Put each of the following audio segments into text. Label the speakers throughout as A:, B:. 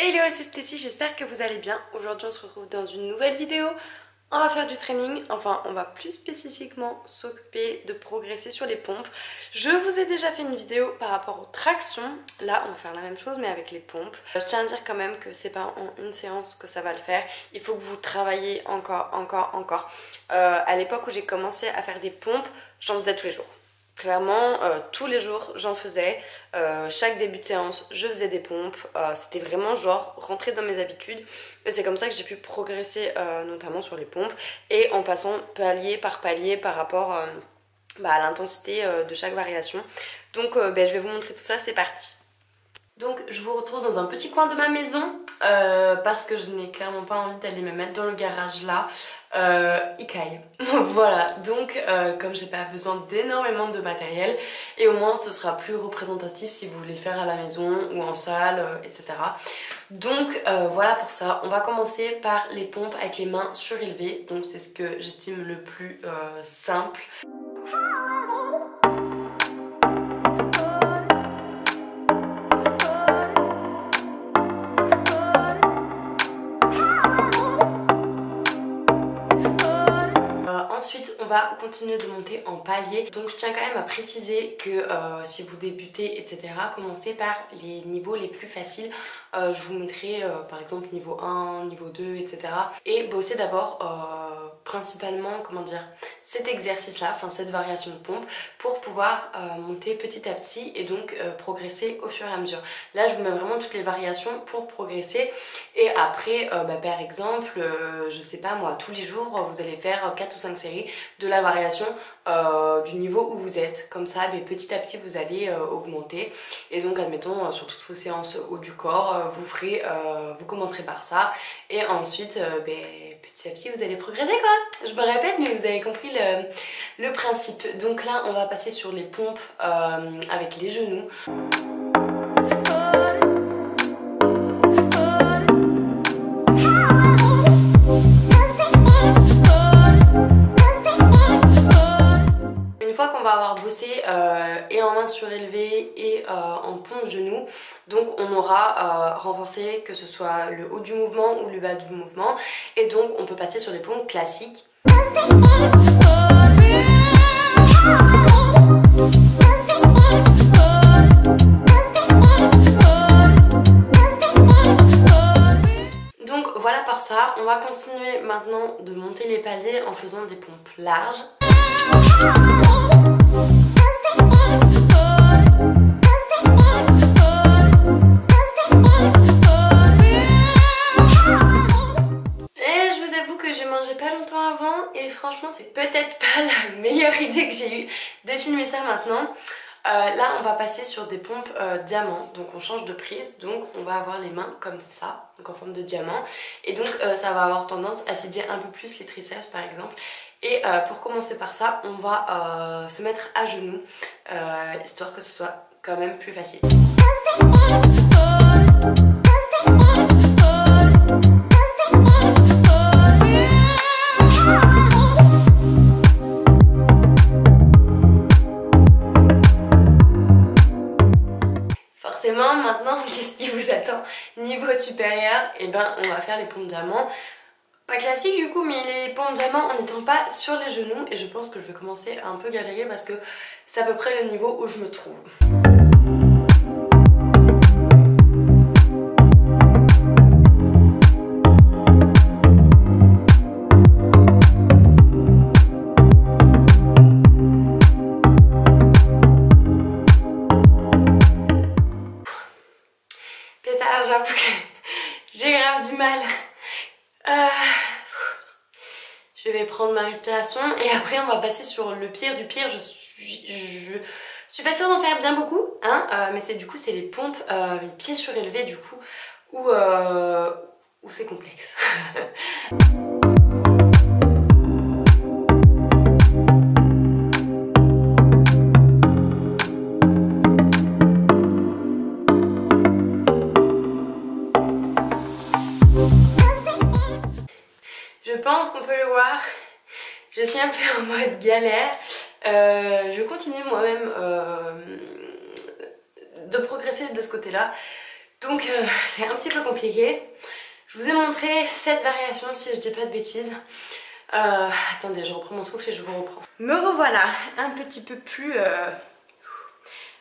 A: Hello, c'est Stécie, j'espère que vous allez bien. Aujourd'hui on se retrouve dans une nouvelle vidéo. On va faire du training, enfin on va plus spécifiquement s'occuper de progresser sur les pompes. Je vous ai déjà fait une vidéo par rapport aux tractions. Là on va faire la même chose mais avec les pompes. Je tiens à dire quand même que c'est pas en une séance que ça va le faire. Il faut que vous travaillez encore, encore, encore. Euh, à l'époque où j'ai commencé à faire des pompes, j'en faisais tous les jours. Clairement, euh, tous les jours, j'en faisais. Euh, chaque début de séance, je faisais des pompes. Euh, c'était vraiment genre rentrer dans mes habitudes. Et c'est comme ça que j'ai pu progresser, notamment sur les pompes. Et en passant palier par palier par rapport bah, à l'intensité de chaque variation. Donc ben, je vais vous montrer tout ça, c'est parti. Donc je vous retrouve dans un petit coin de ma maison parce que je n'ai clairement pas envie d'aller me mettre dans le garage là euh, Ikai. voilà, donc euh, comme j'ai pas besoin d'énormément de matériel, et au moins ce sera plus représentatif si vous voulez le faire à la maison ou en salle, euh, etc. Donc voilà pour ça, on va commencer par les pompes avec les mains surélevées, donc c'est ce que j'estime le plus simple. Va continuer de monter en palier. Donc je tiens quand même à préciser que euh, si vous débutez, etc., commencez par les niveaux les plus faciles. Euh, je vous mettrai euh, par exemple niveau 1, niveau 2, etc. Et bosser d'abord principalement, comment dire, cet exercice-là, enfin cette variation de pompe, pour pouvoir monter petit à petit et donc progresser au fur et à mesure. Là, je vous mets vraiment toutes les variations pour progresser. Et après, bah, par exemple, je sais pas moi, tous les jours, vous allez faire 4 ou 5 séries de la variation euh, du niveau où vous êtes. Comme ça, ben, petit à petit, vous allez euh, augmenter. Et donc, admettons, euh, sur toutes vos séances haut du corps, vous ferez, vous commencerez par ça. Et ensuite, ben, petit à petit, vous allez progresser quoi. Je me répète, mais vous avez compris le, le principe. Donc là, on va passer sur les pompes avec les genoux. Qu'on va avoir bossé euh, et en main surélevée et euh, en pont genou. Donc on aura euh, renforcé que ce soit le haut du mouvement ou le bas du mouvement. Et donc on peut passer sur les pompes classiques. Ça, on va continuer maintenant de monter les paliers en faisant des pompes larges. Et je vous avoue que j'ai mangé pas longtemps avant et franchement c'est peut-être pas la meilleure idée que j'ai eue de filmer ça maintenant. Euh, là on va passer sur des pompes euh, diamants. Donc on change de prise. Donc on va avoir les mains comme ça donc en forme de diamant. Et donc euh, ça va avoir tendance à cibler un peu plus les triceps par exemple. Et pour commencer par ça on va se mettre à genoux histoire que ce soit quand même plus facile Niveau supérieur, et eh ben on va faire les pompes diamants. Pas classique du coup, mais les pompes diamants en n'étant pas sur les genoux. Et je pense que je vais commencer à un peu galérer parce que c'est à peu près le niveau où je me trouve. J'ai grave du mal. Euh, je vais prendre ma respiration et après on va passer sur le pire du pire. Je suis, je, suis pas sûre d'en faire bien beaucoup, hein, euh, mais c'est du coup c'est les pompes, euh, les pieds surélevés du coup, où, où c'est complexe. Je suis un peu en mode galère. Euh, je continue moi-même euh, de progresser de ce côté-là. Donc euh, c'est un petit peu compliqué. Je vous ai montré cette variation si je dis pas de bêtises. Attendez, je reprends mon souffle et je vous reprends. Me revoilà un petit peu plus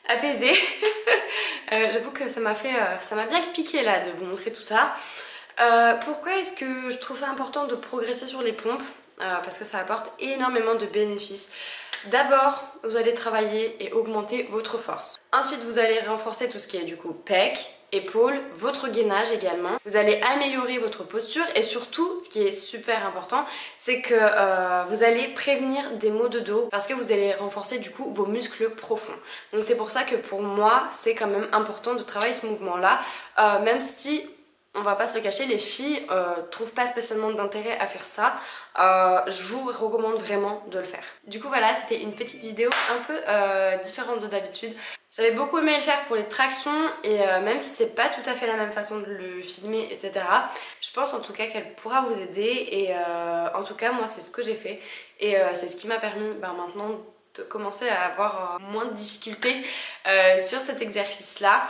A: apaisée. J'avoue que ça m'a fait, ça m'a bien piqué là de vous montrer tout ça. pourquoi est-ce que je trouve ça important de progresser sur les pompes? Parce que ça apporte énormément de bénéfices. D'abord, vous allez travailler et augmenter votre force. Ensuite, vous allez renforcer tout ce qui est du coup pec, épaules, votre gainage également. Vous allez améliorer votre posture et surtout, ce qui est super important, c'est que euh, vous allez prévenir des maux de dos parce que vous allez renforcer du coup vos muscles profonds. Donc c'est pour ça que pour moi, c'est quand même important de travailler ce mouvement-là, euh, même si on va pas se le cacher, les filles euh, trouvent pas spécialement d'intérêt à faire ça. Euh, je vous recommande vraiment de le faire. Du coup voilà, c'était une petite vidéo un peu euh, différente de d'habitude. J'avais beaucoup aimé le faire pour les tractions et euh, même si c'est pas tout à fait la même façon de le filmer etc. Je pense en tout cas qu'elle pourra vous aider et en tout cas moi c'est ce que j'ai fait et c'est ce qui m'a permis ben, maintenant de commencer à avoir moins de difficultés sur cet exercice là.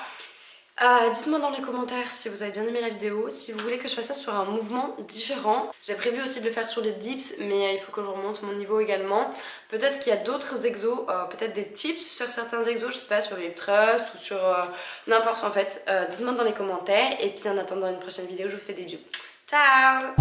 A: Euh, dites-moi dans les commentaires si vous avez bien aimé la vidéo, si vous voulez que je fasse ça sur un mouvement différent. J'ai prévu aussi de le faire sur les dips, mais il faut que je remonte mon niveau également. Peut-être qu'il y a d'autres exos, euh, peut-être des tips sur certains exos, je sais pas, sur les trusts ou sur euh, n'importe en fait. Dites-moi dans les commentaires, et puis en attendant une prochaine vidéo, je vous fais des bisous. Ciao